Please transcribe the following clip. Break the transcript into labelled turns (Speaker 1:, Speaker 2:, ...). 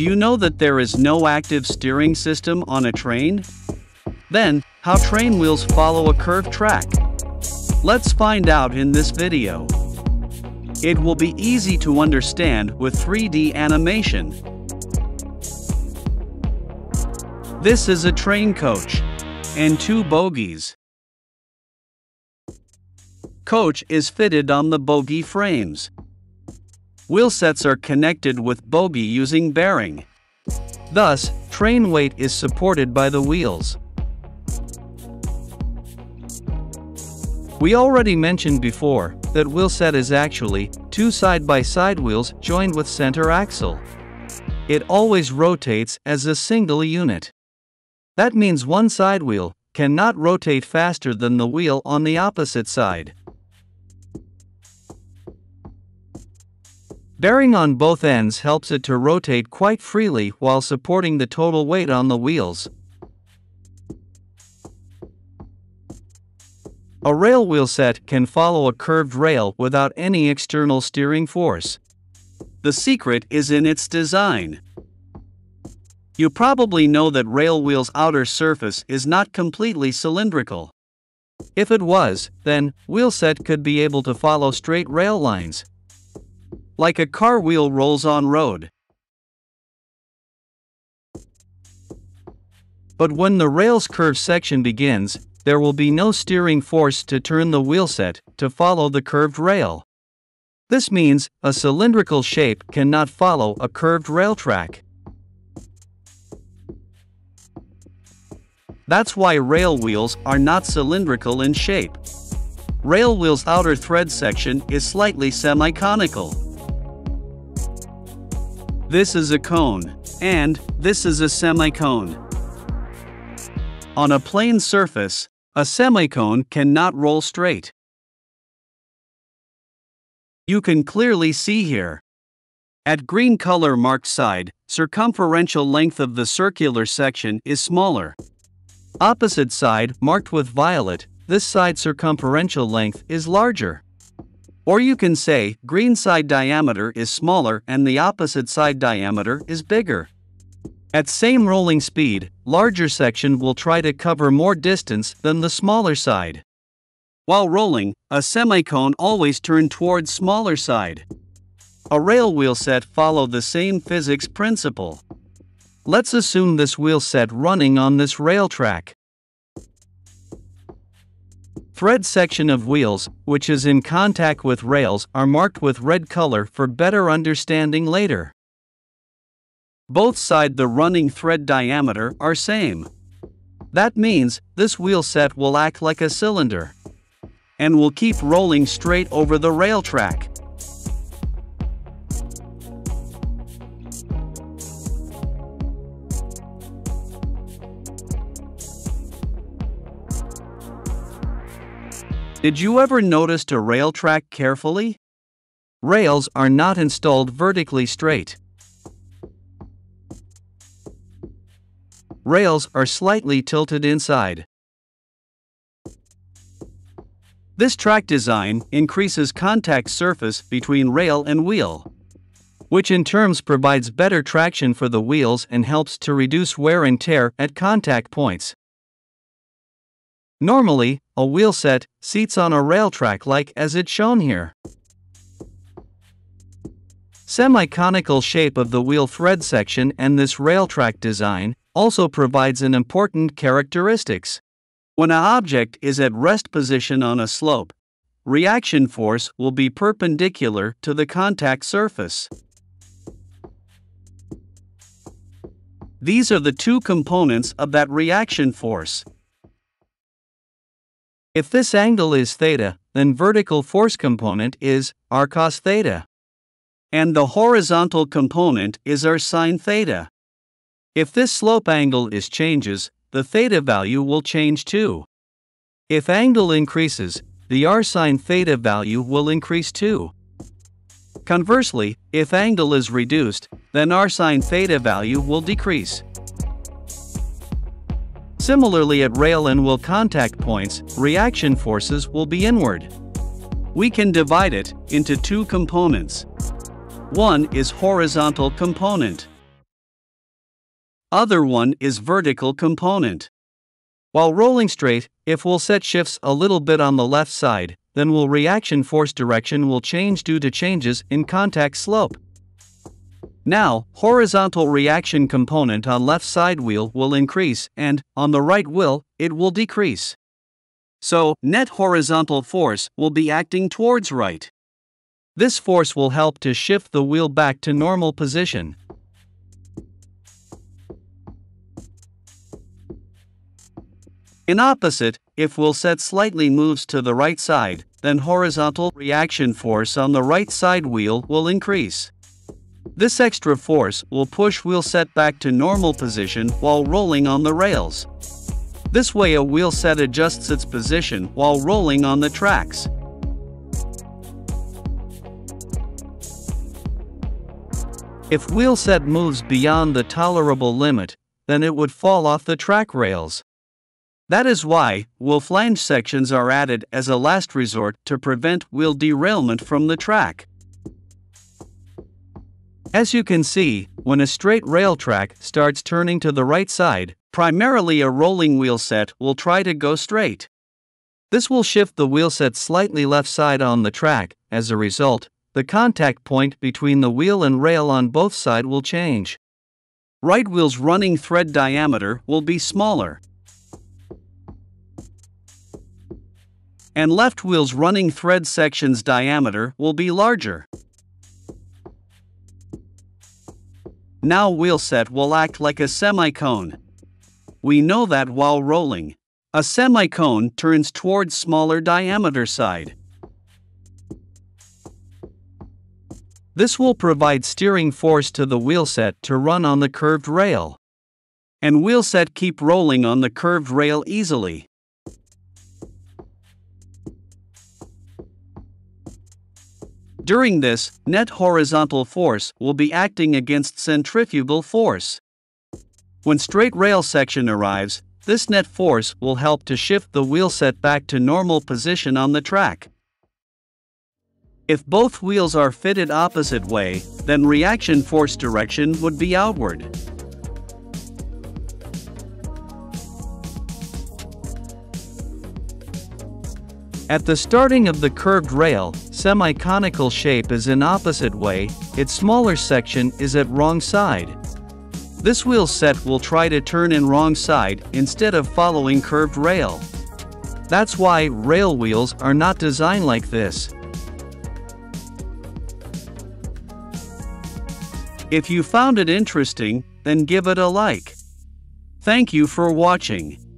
Speaker 1: Do you know that there is no active steering system on a train? Then, how train wheels follow a curved track? Let's find out in this video. It will be easy to understand with 3D animation. This is a train coach and two bogies. Coach is fitted on the bogie frames. Wheel sets are connected with bogie using bearing. Thus, train weight is supported by the wheels. We already mentioned before that wheel set is actually two side-by-side -side wheels joined with center axle. It always rotates as a single unit. That means one side wheel cannot rotate faster than the wheel on the opposite side. Bearing on both ends helps it to rotate quite freely while supporting the total weight on the wheels. A rail wheel set can follow a curved rail without any external steering force. The secret is in its design. You probably know that rail wheel's outer surface is not completely cylindrical. If it was, then, wheel set could be able to follow straight rail lines like a car wheel rolls on road. But when the rail's curve section begins, there will be no steering force to turn the wheelset to follow the curved rail. This means a cylindrical shape cannot follow a curved rail track. That's why rail wheels are not cylindrical in shape. Rail wheel's outer thread section is slightly semi-conical. This is a cone, and this is a semicone. On a plane surface, a semicone cannot roll straight. You can clearly see here. At green color marked side, circumferential length of the circular section is smaller. Opposite side marked with violet, this side circumferential length is larger. Or you can say green side diameter is smaller and the opposite side diameter is bigger. At same rolling speed, larger section will try to cover more distance than the smaller side. While rolling, a semicone always turn towards smaller side. A rail wheel set follow the same physics principle. Let's assume this wheel set running on this rail track. Thread section of wheels, which is in contact with rails, are marked with red color for better understanding later. Both side the running thread diameter are same. That means this wheel set will act like a cylinder and will keep rolling straight over the rail track. Did you ever notice a rail track carefully? Rails are not installed vertically straight. Rails are slightly tilted inside. This track design increases contact surface between rail and wheel, which in terms provides better traction for the wheels and helps to reduce wear and tear at contact points. Normally, a wheel set seats on a rail track like as it's shown here. Semi-conical shape of the wheel thread section and this rail track design also provides an important characteristics. When an object is at rest position on a slope, reaction force will be perpendicular to the contact surface. These are the two components of that reaction force. If this angle is theta, then vertical force component is r cos theta. And the horizontal component is r sine theta. If this slope angle is changes, the theta value will change too. If angle increases, the r sine theta value will increase too. Conversely, if angle is reduced, then r sine theta value will decrease. Similarly at rail and wheel contact points, reaction forces will be inward. We can divide it into two components. One is horizontal component. Other one is vertical component. While rolling straight, if wheel set shifts a little bit on the left side, then will reaction force direction will change due to changes in contact slope. Now, horizontal reaction component on left side wheel will increase and, on the right wheel, it will decrease. So, net horizontal force will be acting towards right. This force will help to shift the wheel back to normal position. In opposite, if wheel set slightly moves to the right side, then horizontal reaction force on the right side wheel will increase. This extra force will push wheel set back to normal position while rolling on the rails. This way a wheel set adjusts its position while rolling on the tracks. If wheel set moves beyond the tolerable limit, then it would fall off the track rails. That is why, wheel flange sections are added as a last resort to prevent wheel derailment from the track. As you can see, when a straight rail track starts turning to the right side, primarily a rolling wheel set will try to go straight. This will shift the wheel set slightly left side on the track, as a result, the contact point between the wheel and rail on both sides will change. Right wheel's running thread diameter will be smaller, and left wheel's running thread section's diameter will be larger. Now wheel set will act like a semicone. We know that while rolling, a semicone turns towards smaller diameter side. This will provide steering force to the wheel set to run on the curved rail. And wheel set keep rolling on the curved rail easily. During this, net horizontal force will be acting against centrifugal force. When straight rail section arrives, this net force will help to shift the wheel set back to normal position on the track. If both wheels are fitted opposite way, then reaction force direction would be outward. At the starting of the curved rail, semi-conical shape is in opposite way, its smaller section is at wrong side. This wheel set will try to turn in wrong side instead of following curved rail. That's why rail wheels are not designed like this. If you found it interesting, then give it a like. Thank you for watching.